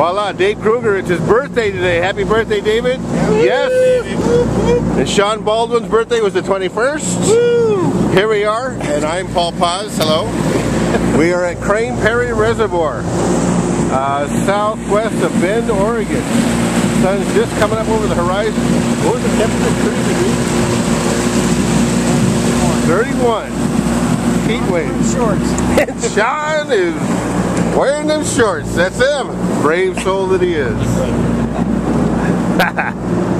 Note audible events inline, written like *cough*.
Voila, Dave Kruger, it's his birthday today. Happy birthday, David. Yes. And Sean Baldwin's birthday was the 21st. Here we are, and I'm Paul Paz. Hello. We are at Crane Prairie Reservoir, uh, southwest of Bend, Oregon. Sun's just coming up over the horizon. What was the temperature? 30 degrees? 31. Heat wave. Shorts. And *laughs* Sean is wearing them shorts. That's him. Brave soul that he is. *laughs*